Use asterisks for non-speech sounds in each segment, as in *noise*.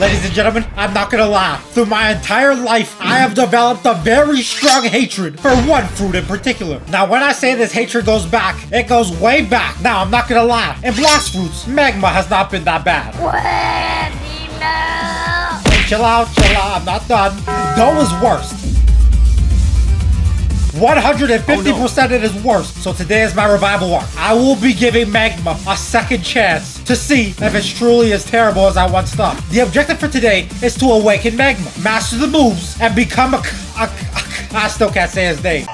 Ladies and gentlemen, I'm not gonna lie. Through my entire life, I have developed a very strong hatred for one fruit in particular. Now, when I say this hatred goes back, it goes way back. Now, I'm not gonna lie. In Blox Fruits, Magma has not been that bad. Hey, chill out, chill out. I'm not done. Dough is worst. 150% it is worse. So today is my revival arc. I will be giving Magma a second chance to see if it's truly as terrible as I once thought. The objective for today is to awaken Magma, master the moves, and become a... a, a I still can't say his name.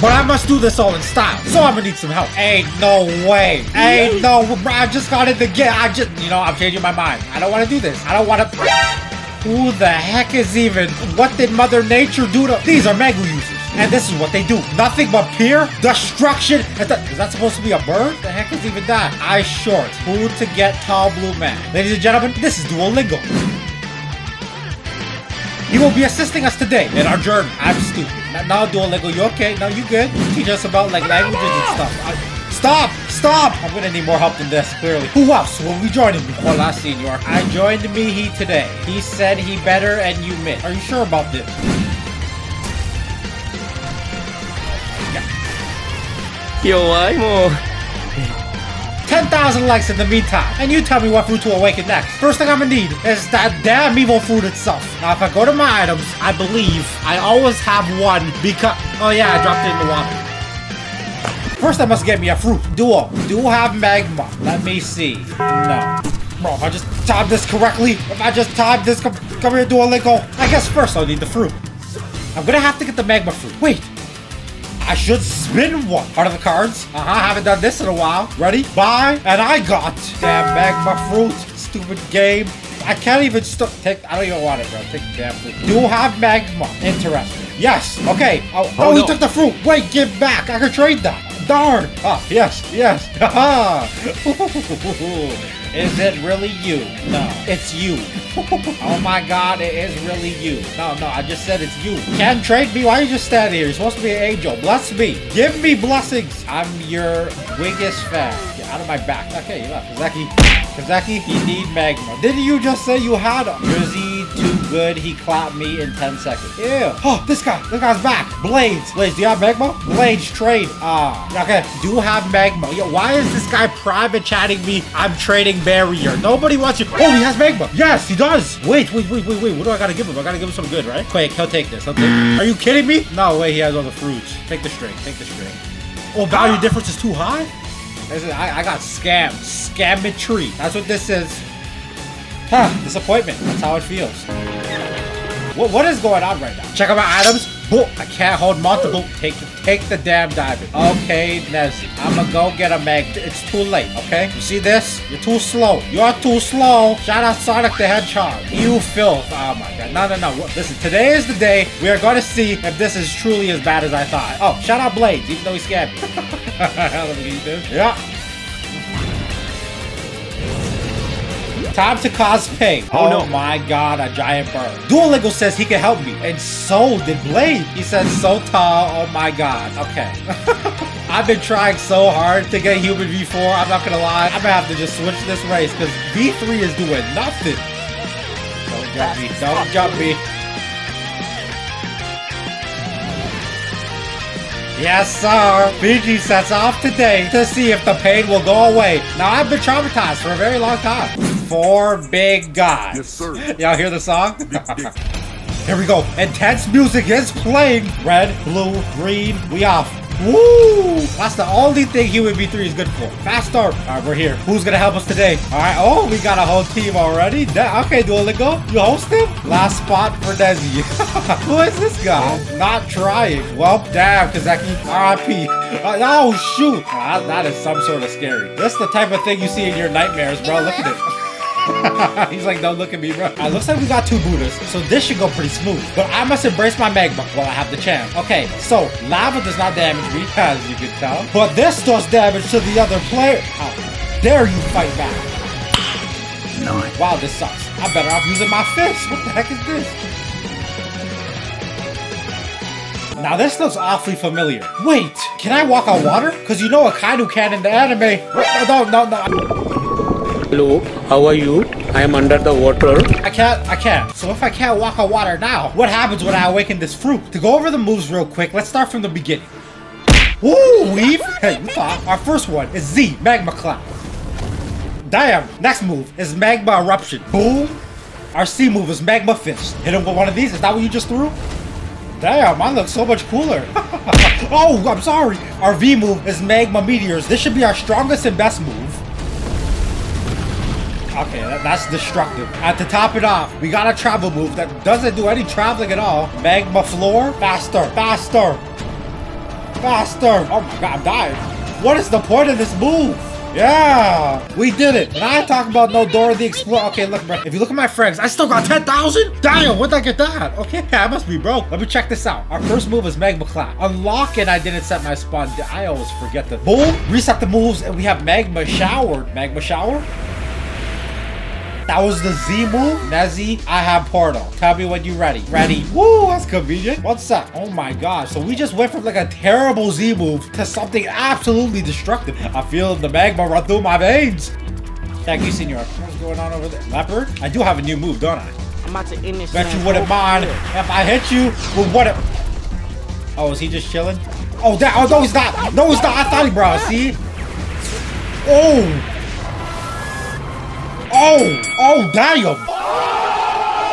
But I must do this all in style, so I'm gonna need some help. Ain't no way. Ain't no. I just got it again. I just, you know, I'm changing my mind. I don't want to do this. I don't want to. Who the heck is even? What did Mother Nature do to? These are Megu users, and this is what they do. Nothing but pure destruction. Is that, is that supposed to be a bird? The heck is even that? I short. Who to get tall blue man? Ladies and gentlemen, this is Duolingo. He will be assisting us today in our journey. I'm stupid. Now, Duolingo, you okay? Now you good? Teach us about like languages and stuff. I- stop! Stop! I'm gonna need more help than this, clearly. Who else will be joining me? Hola, senor. I joined Mihi today. He said he better and you miss. Are you sure about this? 弱いもう 10,000 likes in the meantime, and you tell me what fruit to awaken next. First thing I'm gonna need is that damn evil fruit itself. Now, if I go to my items, I believe I always have one because. Oh, yeah, I dropped it in the water. First, I must get me a fruit. Duo. Do have magma. Let me see. No. Bro, if I just timed this correctly, if I just timed this, come, come here, Duolingo. I guess first I'll need the fruit. I'm gonna have to get the magma fruit. Wait, I should spin one. Part of the cards. Uh-huh, haven't done this in a while. Ready? Buy, and I got damn magma fruit. Stupid game. I can't even stop. Take. I don't even want it, bro. Take the damn fruit. Do have magma. Interesting. Yes. Okay. Oh, oh, he no. took the fruit. Wait, give back. I can trade that. Darn. Ah, yes, yes. *laughs* Haha. Is it really you? No, it's you. *laughs* oh my god, it is really you. No, no, I just said it's you. Can't trade me? Why are you just standing here? You're supposed to be an angel. Bless me. Give me blessings. I'm your biggest fan. Out of my back. Okay, you left. Kazaki. Kazaki, you need magma. Didn't you just say you had him? Jersey too good. He clapped me in 10 seconds. Ew. Oh, this guy. This guy's back. Blades. Blades, do you have magma? Blades, trade. Ah. okay. Do have magma. Yo, why is this guy private chatting me? I'm trading barrier. Nobody wants you. Oh, he has magma. Yes, he does. Wait, wait, wait, wait, wait. What do I gotta give him? I gotta give him some good, right? Quick, he'll take this. He'll take Are you kidding me? No way, he has all the fruits. Take the string. Take the string. Oh, value difference is too high? Is, I, I got scammed. Scammetry. That's what this is. Huh, disappointment. That's how it feels. What, what is going on right now? Check out my items. Boom. I can't hold multiple. Take take the damn diamond. Okay, Nezzy. I'ma go get a mag. It's too late, okay? You see this? You're too slow. You're too slow. Shout out Sonic the Hedgehog. You filth. Oh my god. No, no, no. Listen, today is the day we are going to see if this is truly as bad as I thought. Oh, shout out Blades, even though he scared. Let me *laughs* eat this. Yeah. Time to cause pain. Oh, Oh, no. Oh my god, a giant bird. Duolingo says he can help me. And so did Blade. He says so tall. Oh my god. Okay. *laughs* I've been trying so hard to get human V4. I'm not gonna lie. I'm gonna have to just switch this race because V3 is doing nothing. Don't jump me. Don't jump me. Yes, sir. Fiji sets off today to see if the pain will go away. Now, I've been traumatized for a very long time. Four big guys. Yes, sir. Y'all hear the song? *laughs* Here we go. Intense music is playing. Red, blue, green. We off. Woo! That's the only thing Human V3 is good for. Fast start. All right, we're here. Who's gonna help us today? All right. Oh, we got a whole team already. Da- okay, Duolingo, you host him. Last spot for Desi. *laughs* Who is this guy? Not trying. Well, damn, Kazaki. RIP. *laughs* Uh, oh shoot. Ah, that is some sort of scary. That's the type of thing you see in your nightmares, bro. Look at it. *laughs* He's like, don't look at me, bro. It looks like we got two Buddhas, so this should go pretty smooth. But I must embrace my magma while I have the chance. Okay, so lava does not damage me, as you can tell. But this does damage to the other player. How dare you fight back? Nine. Wow, this sucks. I'm better off using my fist. What the heck is this? Now this looks awfully familiar. Wait, can I walk on water? Cause you know a Kaido can in the anime. No, no, no. Hello, how are you? I am under the water. I can't, I can't. So if I can't walk on water now, what happens when I awaken this fruit? To go over the moves real quick, let's start from the beginning. Woo, weave. Hey, you thought. Our first one is Z, Magma Cloud. Damn. Next move is Magma Eruption. Boom. Our C move is Magma Fist. Hit him with one of these. Is that what you just threw? Damn, mine looks so much cooler. *laughs* oh, I'm sorry. Our V move is Magma Meteors. This should be our strongest and best move. Okay, that, that's destructive. And to top it off, we got a travel move that doesn't do any traveling at all. Magma Floor. Faster, faster, faster. Oh my god, I'm dying. What is the point of this move? Yeah, we did it. And I talk about no Dora the Explorer. Okay, look, bro. If you look at my friends, I still got 10,000? Damn, where'd I get that? Okay, *laughs* I must be broke. Let me check this out. Our first move is Magma Cloud. Unlock it, I didn't set my spawn. I always forget the boom. Reset the moves, and we have Magma Shower. Magma Shower? That was the Z move. Nezzy, I have Portal. Tell me when you're ready. Ready. Woo, that's convenient. What's up? Oh my gosh. So we just went from like a terrible Z move to something absolutely destructive. I feel the magma run through my veins. Thank you, senor. What's going on over there? Leopard? I do have a new move, don't I? I'm about to end this. Bet you wouldn't mind if I hit you with what it... Oh, is he just chilling? Oh, that, oh, no, he's not. No, he's not. I thought he brought, see? Oh. Oh, oh, damn.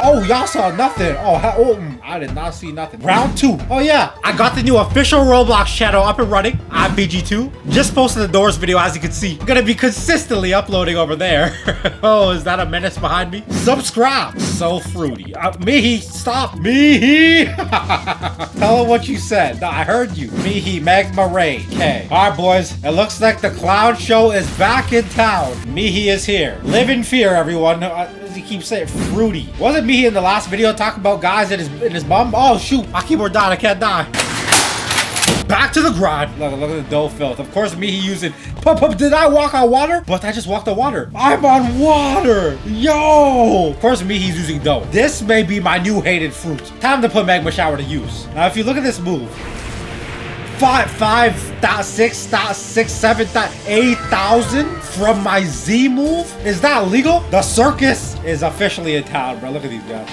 Oh, y'all saw nothing. Oh, oh, mm, I did not see nothing. Round two. Oh, yeah. I got the new official Roblox channel up and running. I'm BG2. Just posted the doors video, as you can see. I'm gonna be consistently uploading over there. *laughs* oh, is that a menace behind me? Subscribe. So fruity. Uh, stop. Mihi. *laughs* Tell him what you said. No, I heard you. Mihi, Magma Ray. Okay. All right, boys. It looks like the clown show is back in town. Mihi is here. Live in fear, everyone. Uh, keeps saying, fruity. Wasn't me in the last video talking about guys in his in his bum? Oh shoot! My keyboard died. I can't die. Back to the grind. Look, look at the dough filth. Of course, me he using. Pup, pup, did I walk on water? But I just walked on water. I'm on water. Yo. Of course, me he's using dough. This may be my new hated fruit. Time to put magma shower to use. Now, if you look at this move, five, five, dot six, dot six, seven, dot eight thousand from my Z move. Is that legal? The circus is officially in town, bro. Look at these guys.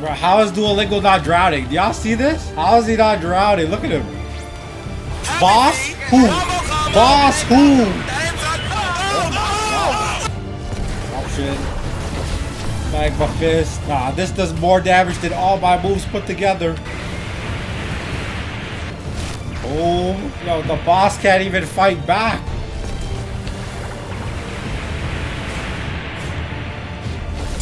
Bro, how is Duolingo not drowning? Do y'all see this? How is he not drowning? Look at him. Boss? Who? Boss who? Magma Fist. Nah, this does more damage than all my moves put together. Boom. Yo, the boss can't even fight back.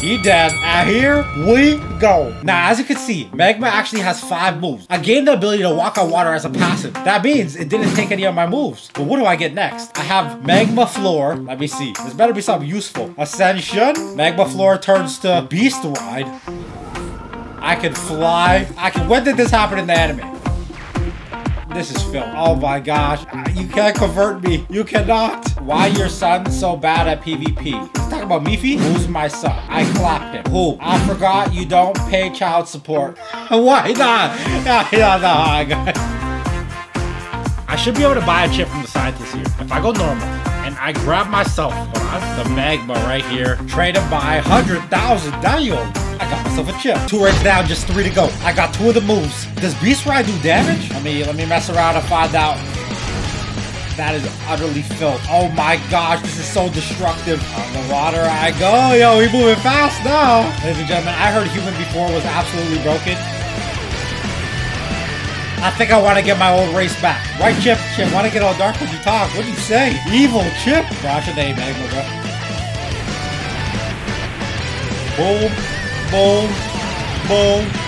He dead. And here we go. Now, as you can see, Magma actually has five moves. I gained the ability to walk on water as a passive. That means it didn't take any of my moves. But what do I get next? I have Magma Floor. Let me see. This better be something useful. Ascension. Magma Floor turns to Beast Ride. I can fly. I can. When did this happen in the anime? This is Phil. Oh my gosh. You can't convert me. You cannot. Why your son so bad at PvP? Let's talk about Mifi. Who's my son? I clapped him. Who? I forgot you don't pay child support. *laughs* Why not? *laughs* Yeah, yeah, no, I I should be able to buy a chip from the scientist here. If I go normal and I grab myself on, the magma right here, trade and buy 100,000 Damn. I got myself a chip. Two right down, just three to go. I got two of the moves. Does Beast Ride do damage? Let me let me mess around and find out. That is utterly filth. Oh my gosh, this is so destructive. On the water I go. Yo, we moving fast now. Ladies and gentlemen, I heard human V4 was absolutely broken. I think I want to get my old race back. Right, Chip? Chip, want to get all dark when you talk. What do you say? Evil Chip. Gosh, a name, Magma, bro. Boom, boom, boom.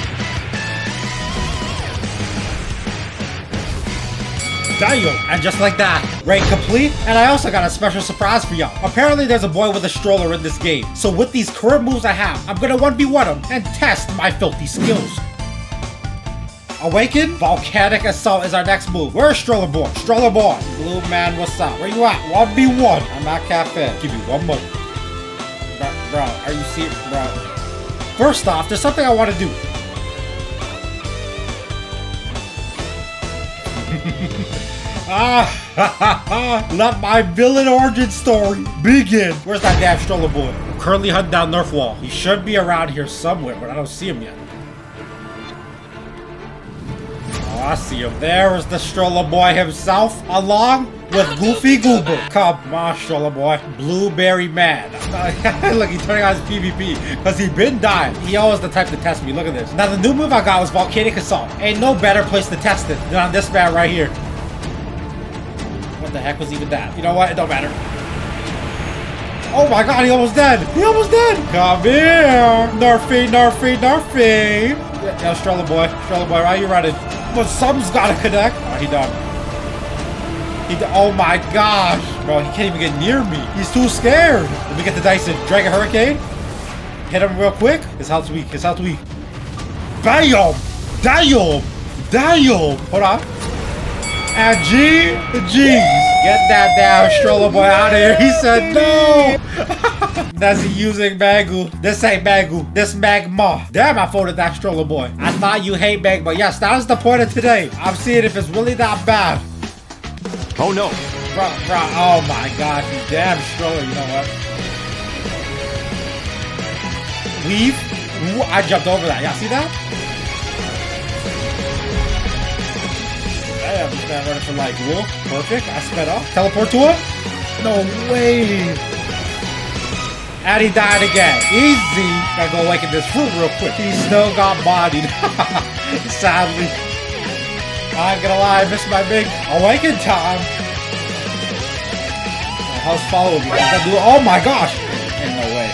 Damn! And just like that, raid complete. And I also got a special surprise for y'all. Apparently there's a boy with a stroller in this game. So with these current moves I have, I'm gonna 1v1 him and test my filthy skills. Awaken, Volcanic Assault is our next move. Where's Stroller Boy? Stroller Boy. Blue man, what's up? Where you at? 1v1. I'm at Cafe. Give me one moment. Bro, bro, are you serious? Bro. First off, there's something I want to do. *laughs* Ah, *laughs* let my villain origin story begin. Where's that damn stroller boy? I'm currently hunting down Nerf Wall. He should be around here somewhere, but I don't see him yet. Oh, I see him. There is the stroller boy himself, along with Goofy Goober. Come on, stroller boy. Blueberry man. *laughs* Look, he's turning on his PvP because he been dying. He always the type to test me. Look at this. Now, the new move I got was Volcanic Assault. Ain't no better place to test it than on this man right here. The heck was even that? You know what? It don't matter. Oh my god, he almost dead. He almost dead. Come here. Nerfy, nerfy, nerfy. Yeah, Yo, stroller boy. Stroller boy, why are you running? But something's gotta connect. Oh, he done. He d oh my gosh. Bro, he can't even get near me. He's too scared. Let me get the Dyson. Dragon Hurricane. Hit him real quick. His health's weak. His health's weak. Bam! Damn! Damn! Hold on. And G, G's. Get that damn stroller boy out of here. He said no. *laughs* That's using Magu. This ain't Magu. This Magma. Damn, I folded that stroller boy. I thought you hate Magma. Yes, that is the point of today. I'm seeing if it's really that bad. Oh no. Bro, bro, oh my god, you damn stroller, you know what? Weave? Ooh, I jumped over that. Y'all see that? Damn, this man running for like wool. Perfect. I sped up. Teleport to him? No way. And he died again. Easy. Gotta go awaken this fruit real quick. He still got bodied. *laughs* Sadly. I'm gonna lie, I missed my big awaken time. Hell's following me? What's that do? Oh my gosh! In no way.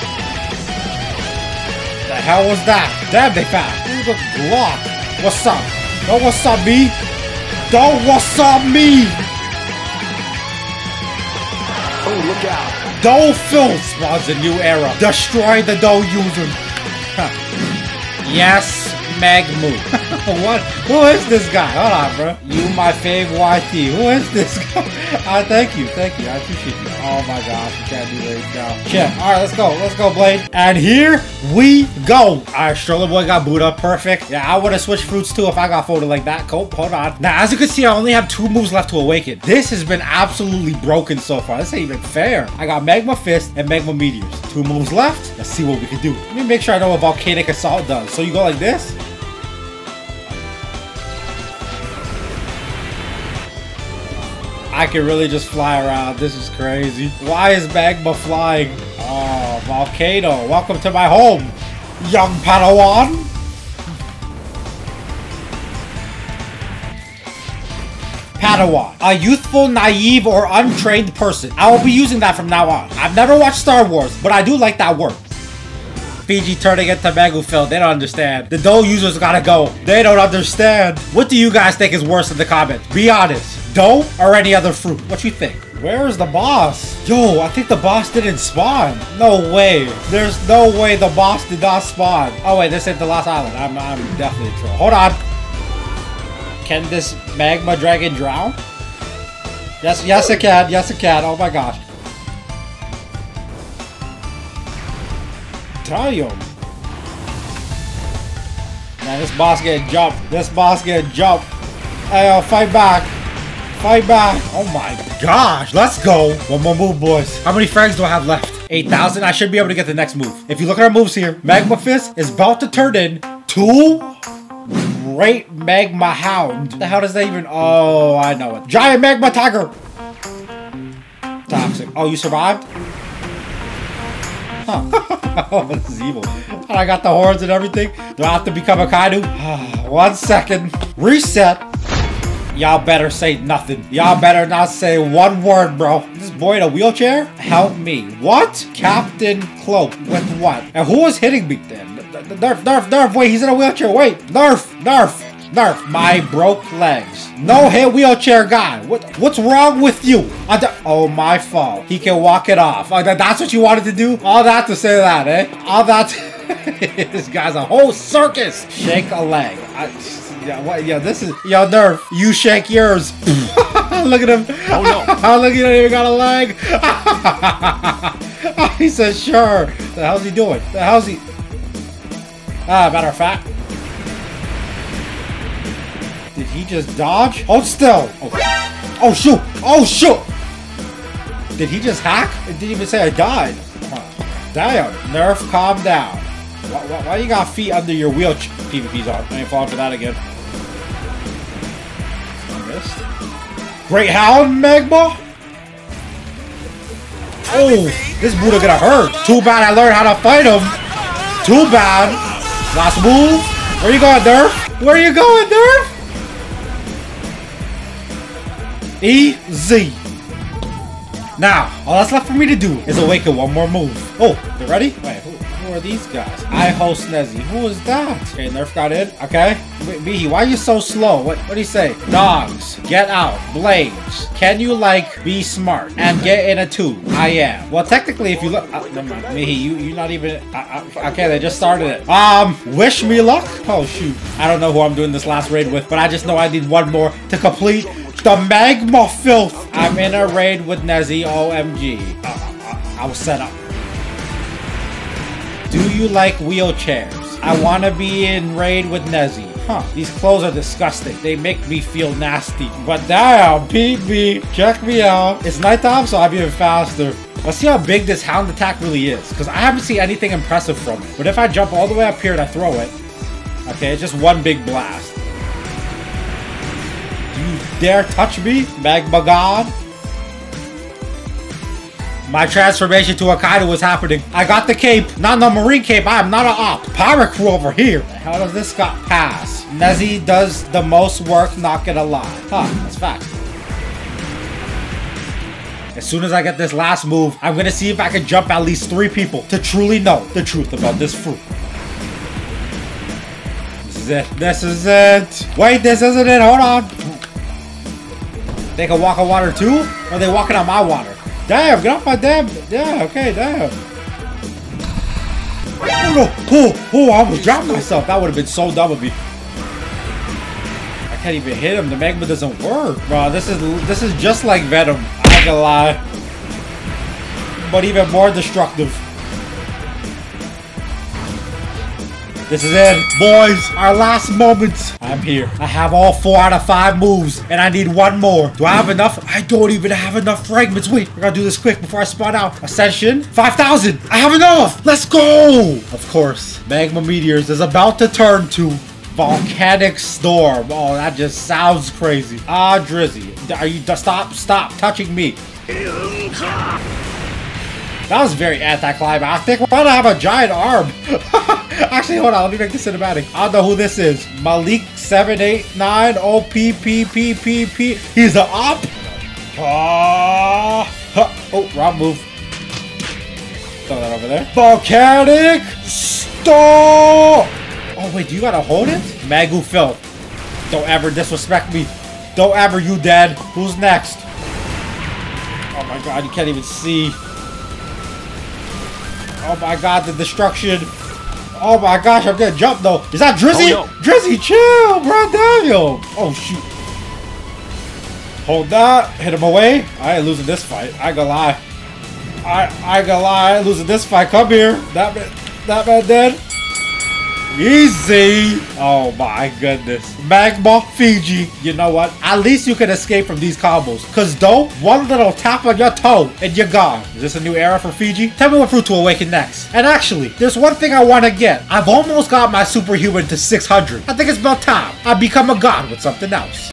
The hell was that? Damn, they found. Ooh, the Glock. What's up? Don't what's up, me? Don't what's up, me? Oh, look out. Dough Phil spawns a new era. Destroy the Dough user. *laughs* Yes, Magmu. *laughs* what? Who is this guy? Hold on, bro. You, my fave YT. Who is this *laughs* guy? uh, thank you, thank you. I appreciate you. Oh my gosh, you can't do this now. Shit. All right, let's go. Let's go, Blade. And here we go. All right, Stroller Boy got boot up. Perfect. Yeah, I would have switched fruits too if I got folded like that. Cool. Hold on. Now, as you can see, I only have two moves left to awaken. This has been absolutely broken so far. This ain't even fair. I got Magma Fist and Magma Meteors. Two moves left. Let's see what we can do. Let me make sure I know what Volcanic Assault does. So you go like this. I can really just fly around. This is crazy. Why is Magma flying? Oh, Volcano. Welcome to my home, young Padawan. Padawan. A youthful, naive, or untrained person. I will be using that from now on. I've never watched Star Wars, but I do like that word. Fiji turning into Megufil. They don't understand. The Dough users gotta go. They don't understand. What do you guys think is worse in the comments? Be honest. Dough or any other fruit? What you think? Where is the boss? Yo, I think the boss didn't spawn. No way. There's no way the boss did not spawn. Oh wait, this ain't the last island. I'm, I'm definitely a troll. Hold on. Can this magma dragon drown? Yes, yes it can. Yes it can. Oh my gosh. Damn. Man, this boss getting jumped. This boss getting jumped. Hey, fight back. Fight back. Oh my gosh. Let's go. One more move, boys. How many frags do I have left? 8,000. I should be able to get the next move. If you look at our moves here, Magma Fist is about to turn in to Great Magma Hound. The hell does that even... Oh, I know it. Giant Magma Tiger. Toxic. Oh, you survived? *laughs* Oh, this is evil. And I got the horns and everything. Do I have to become Akainu? *sighs* One second. Reset. Y'all better say nothing. Y'all better not say one word, bro. This boy in a wheelchair? Help me. What? Captain Cloak. With what? And who was hitting me then? Nerf, Nerf, Nerf. Wait, he's in a wheelchair. Wait. Nerf, Nerf. Nerf, my broke legs. No hit wheelchair guy. What? What's wrong with you? oh, my fault. He can walk it off. That's what you wanted to do? All that to say that, eh? All that. *laughs* this guy's a whole circus. Shake a leg. I, yeah, what? Yeah, this is yo Nerf. You shake yours. *laughs* Look at him. Oh no. *laughs* Look, he don't even got a leg. he says, sure. The hell's he doing? The hell's he? Ah, matter of fact. He just dodge? Hold still. Oh, Oh shoot! Oh shoot! Did he just hack? It didn't even say I died. Damn, Nerf, calm down. Why, why, why you got feet under your wheel PvP's on? I ain't falling for that again. Great Hound, Magma? Oh, this Buddha gonna hurt. Too bad I learned how to fight him. Too bad. Last move. Where you going, Nerf? Where you going, Nerf? Easy. Now, all that's left for me to do is awaken one more move. Oh, they ready? Wait, who, who are these guys? I host Nezzy. Who is that? Okay, Nerf got in. Okay. Wait, Mihi, why are you so slow? What what do you say? Dogs, get out. Blades, can you like be smart and get in a tube? I am. Well, technically, if you look, uh, never mind. Mihi, you you're not even. Okay, they just started it. Um, wish me luck. Oh shoot, I don't know who I'm doing this last raid with, but I just know I need one more to complete the magma filth. I'm in a raid with Nezzy. OMG. Uh, uh, I was set up. Do you like wheelchairs? I want to be in raid with Nezzy. Huh, these clothes are disgusting. They make me feel nasty. But damn, PB, check me out. It's nighttime, so I'm even faster. Let's see how big this hound attack really is, because I haven't seen anything impressive from it. But if I jump all the way up here and I throw it, okay, it's just one big blast. Dare touch me, Magma God? My transformation to a Kaido was happening. I got the cape, not the marine cape. I am not an op. Pirate crew over here. How does this got pass? Nezzy does the most work, not gonna lie. Huh, that's fact. As soon as I get this last move, I'm gonna see if I can jump at least three people to truly know the truth about this fruit. This is it. This is it. Wait, this isn't it. Hold on. They can walk on water too? Or are they walking on my water? Damn, get off my damn. Yeah, okay, damn. Oh no! Oh, oh, I almost dropped myself. That would have been so dumb of me. I can't even hit him. The magma doesn't work. Bro, this is this is just like Venom. I ain't gonna lie. But even more destructive. This is it, boys. Our last moments. I'm here. I have all four out of five moves, and I need one more. Do I have enough? I don't even have enough fragments. Wait, I gotta do this quick before I spawn out. Ascension, 5,000. I have enough. Let's go. Of course, Magma Meteors is about to turn to Volcanic Storm. Oh, that just sounds crazy. Ah, Drizzy. Are you, stop, stop touching me. That was very anticlimactic. Why do I have a giant arm? *laughs* Actually, hold on. Let me make the cinematic. I don't know who this is. Malik789 OPPPPP. He's an op. Ah, oh, wrong move. Throw that over there. Volcanic Storm. Oh, wait. Do you gotta hold it? Magu Phil. Don't ever disrespect me. Don't ever you dead. Who's next? Oh my god, you can't even see. Oh my god, the destruction. Oh my gosh, I'm gonna jump though. Is that Drizzy? Oh, no. Drizzy, chill, bro. Daniel. Oh shoot. Hold that. Hit him away. I ain't losing this fight. I ain't gonna lie. I I ain't gonna lie. I ain't losing this fight. Come here. That man, that man dead. Easy. Oh my goodness. Magma Fiji. You know what? At least you can escape from these combos. Cause though, one little tap on your toe and you're gone. Is this a new era for Fiji? Tell me what fruit to awaken next. And actually, there's one thing I want to get. I've almost got my superhuman to 600. I think it's about time I become a god with something else.